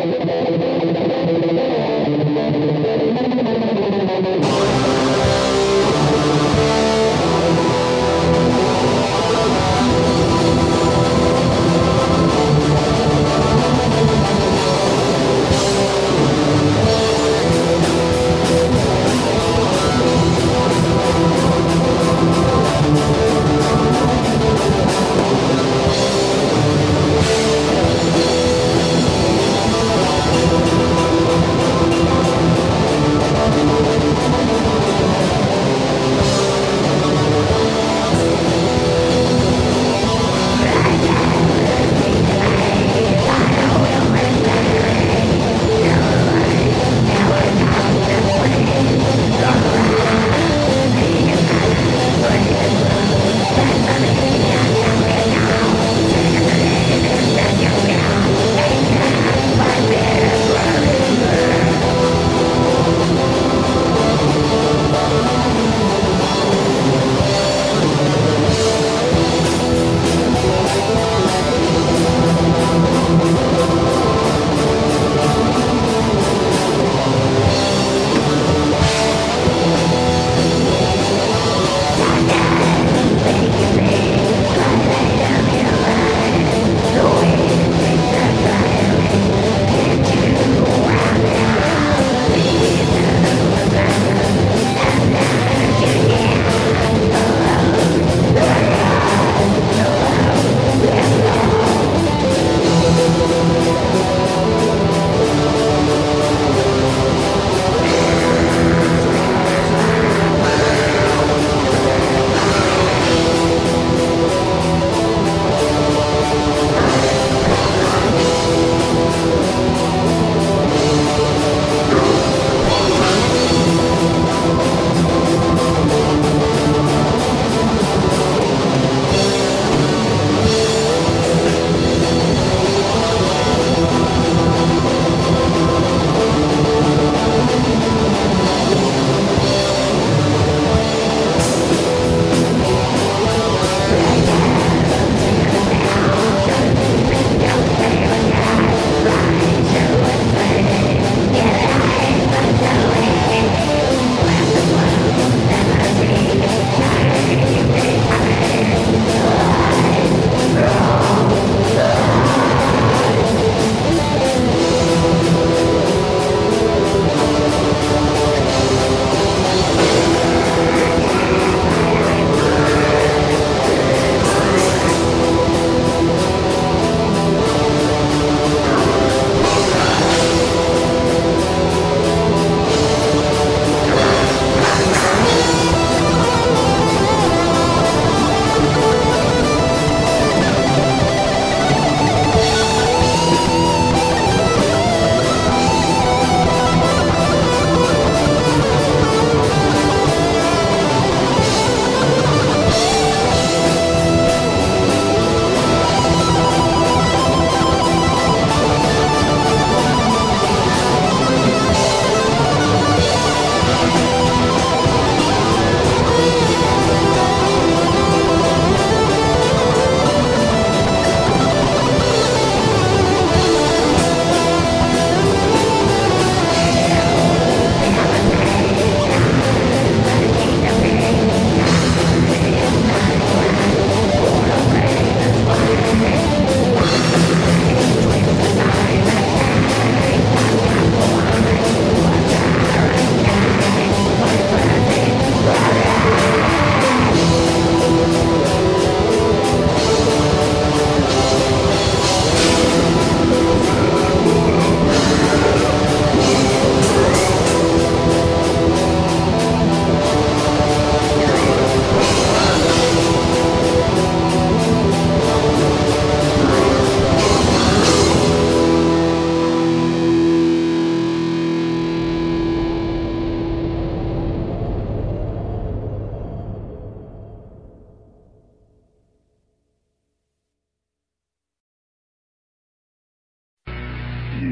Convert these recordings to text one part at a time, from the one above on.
ഇതാണ്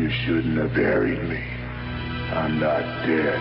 You shouldn't have buried me. I'm not dead.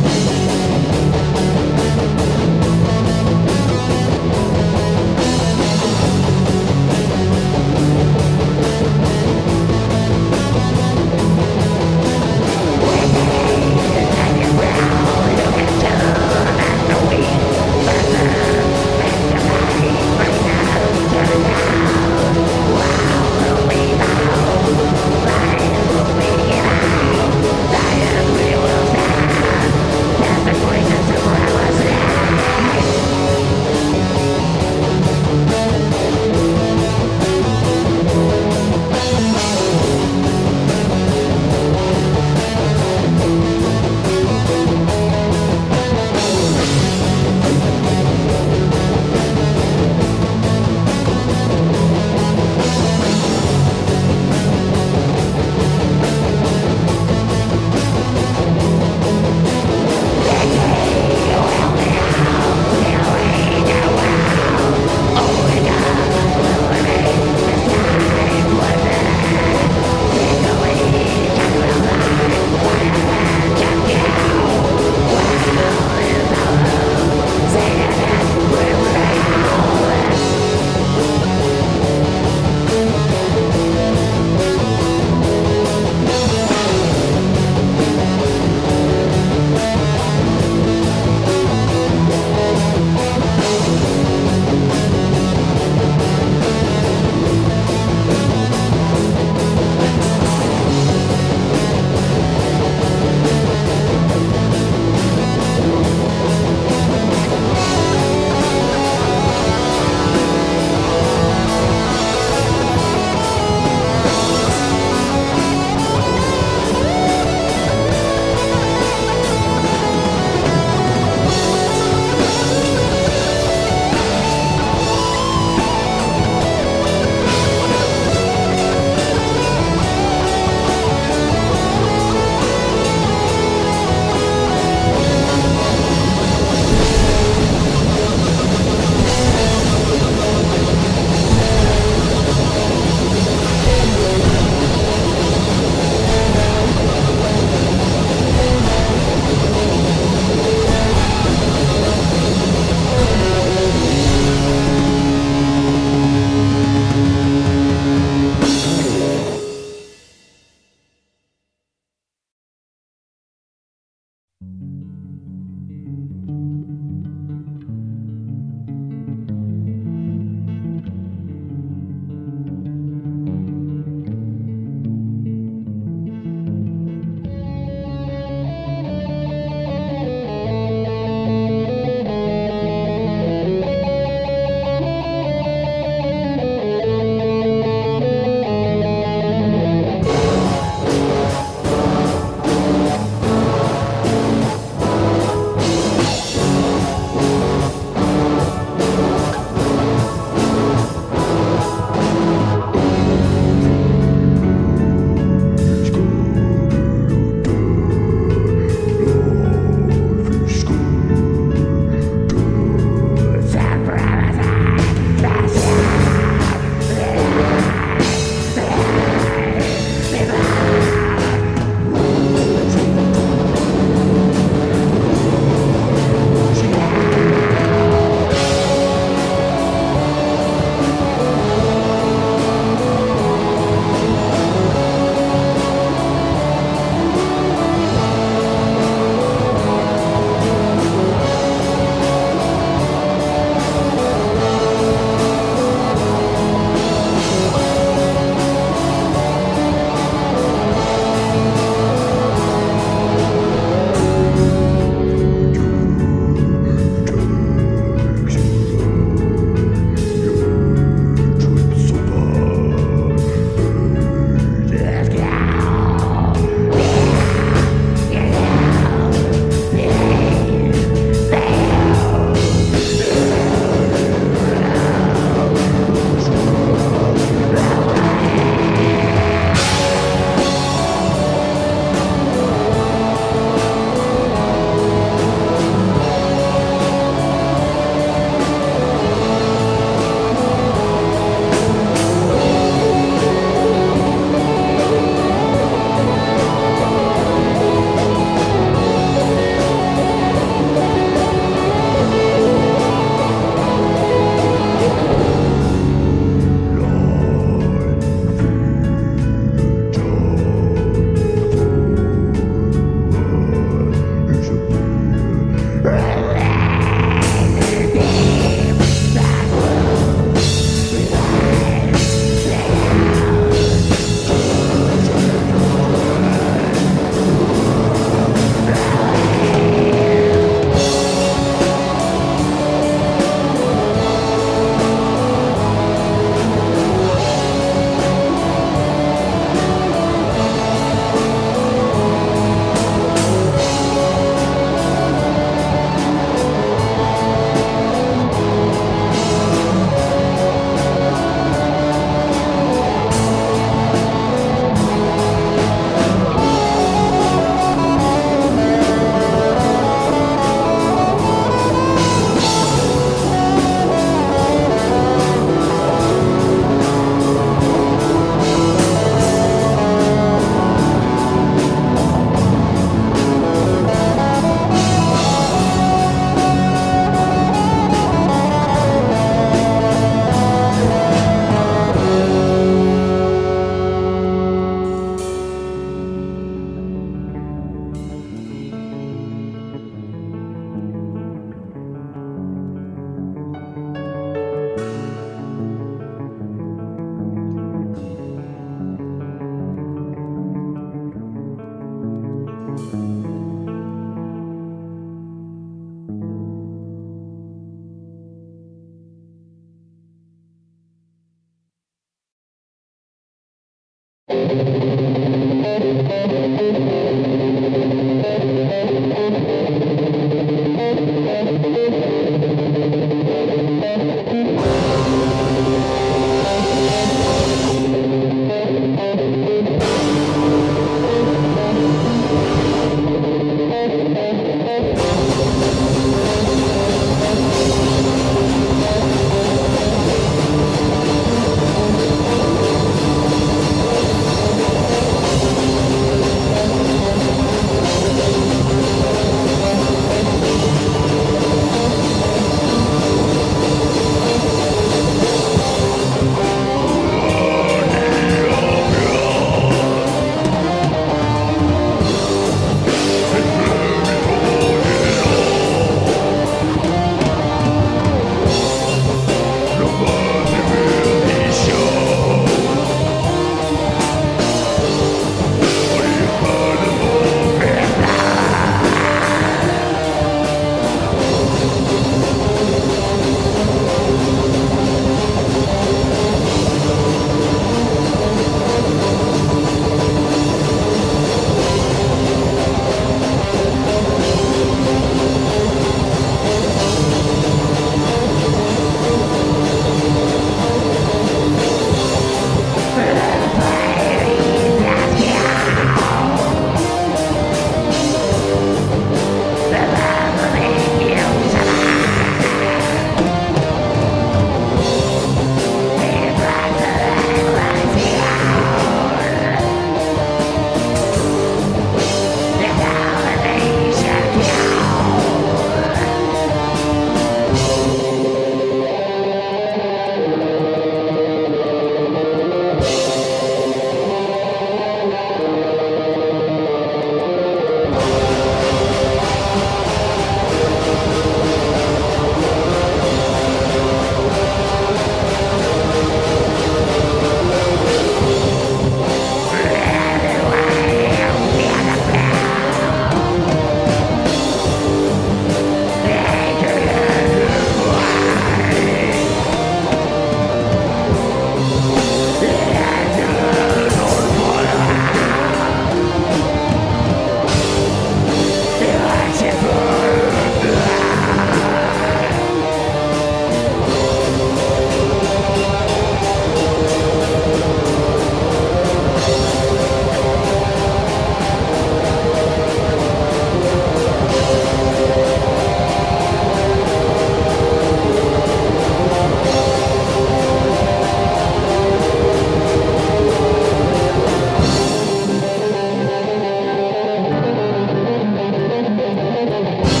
Música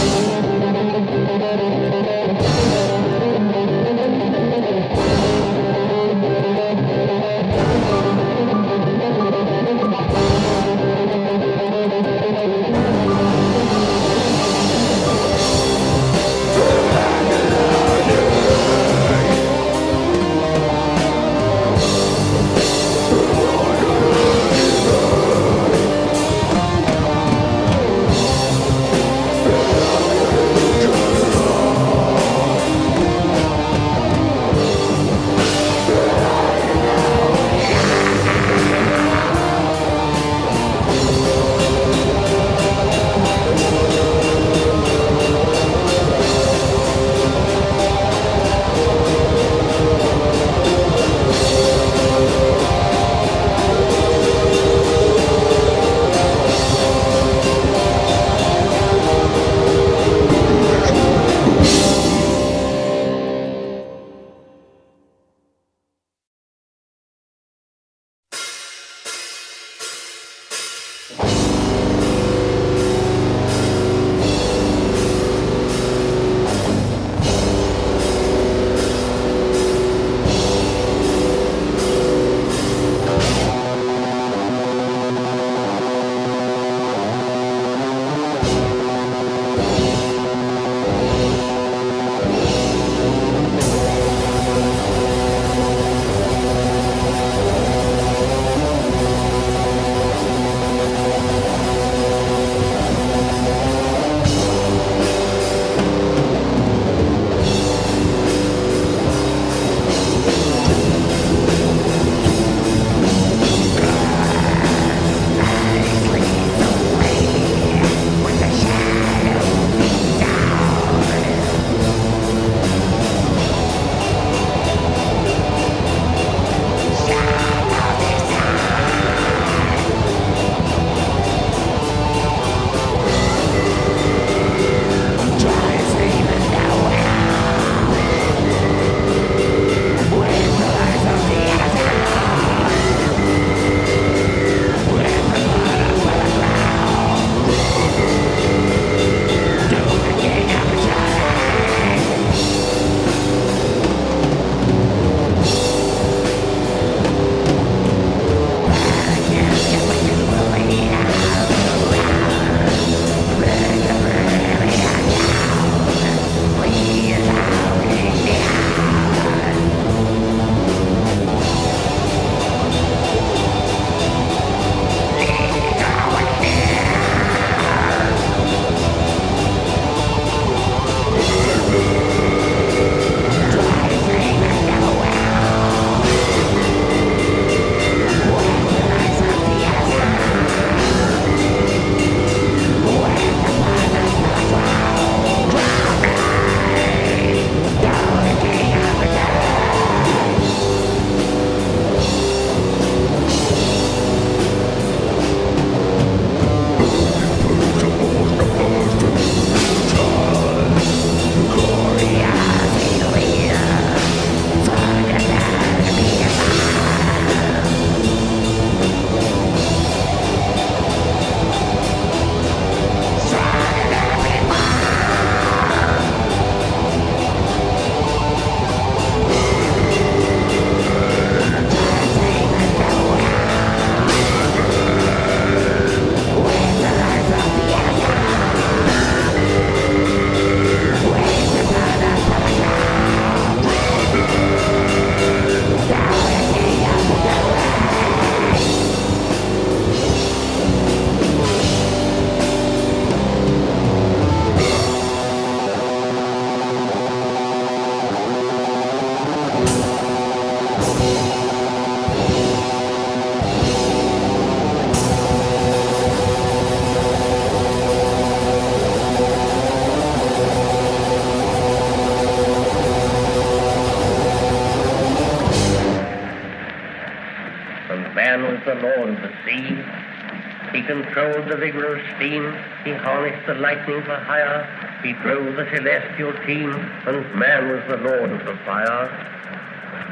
the vigorous steam. He harnessed the lightning for hire. He drove the celestial team, and man was the lord of the fire.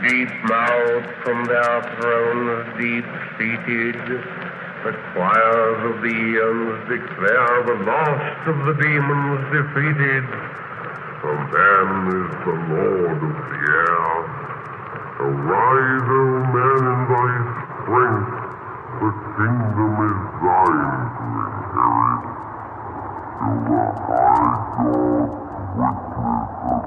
Deep mouthed from their thrones, deep seated, the choirs of the eons declare the last of the demons defeated. For man is the lord of the air. Arise, O man, in thy strength. The kingdom is thine to inherit. Till the high God witness of